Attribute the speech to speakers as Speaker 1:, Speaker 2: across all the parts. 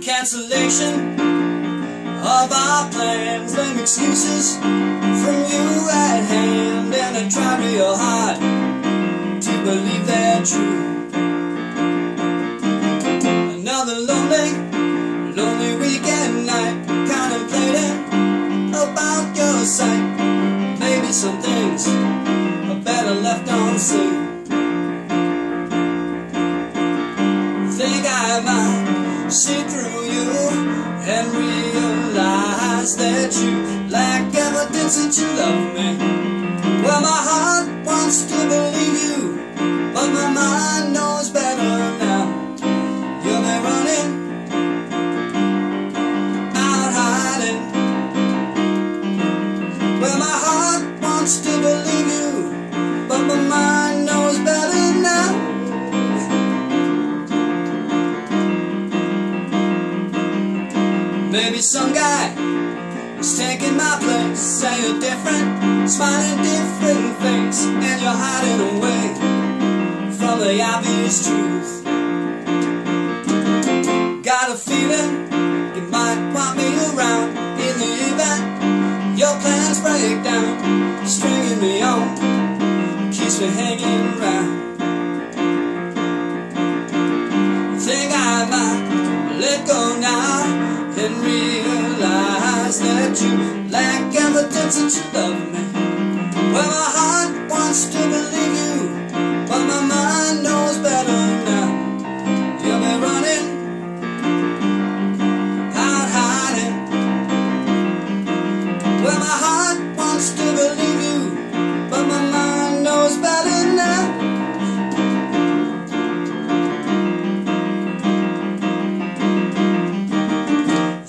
Speaker 1: cancellation of our plans, them excuses from you at hand, and I try real hard to believe they're true. Another lonely, lonely weekend night, contemplating about your sight. Maybe some things are better left unseen. See through you and realize that you lack evidence that you love me. Well, my heart wants to believe Maybe some guy is taking my place. Say you're different, smiling different things and you're hiding away from the obvious truth. Got a feeling you might want me around in the event your plans break down, stringing me on, keeps me hanging around. Think I might let go now and realize that you lack evidence that you love me.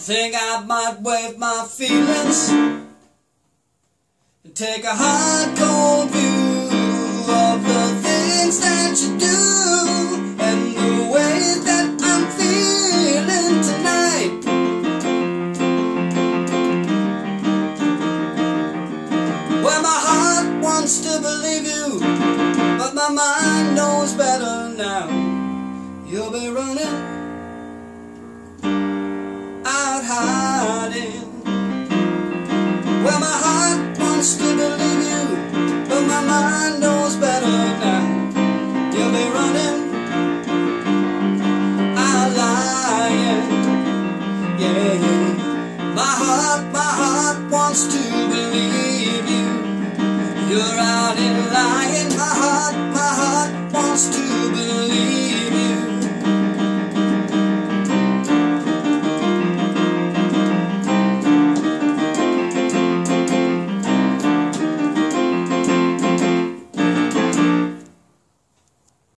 Speaker 1: Think I might waive my feelings and take a hard cold view of the things that you do and the way that I'm feeling tonight. Well, my heart wants to believe you, but my mind knows better now. You'll be running to believe you, but my mind knows better now. You'll be running out lying. Yeah, my heart, my heart wants to believe you. You're out in lying. My heart, my heart wants to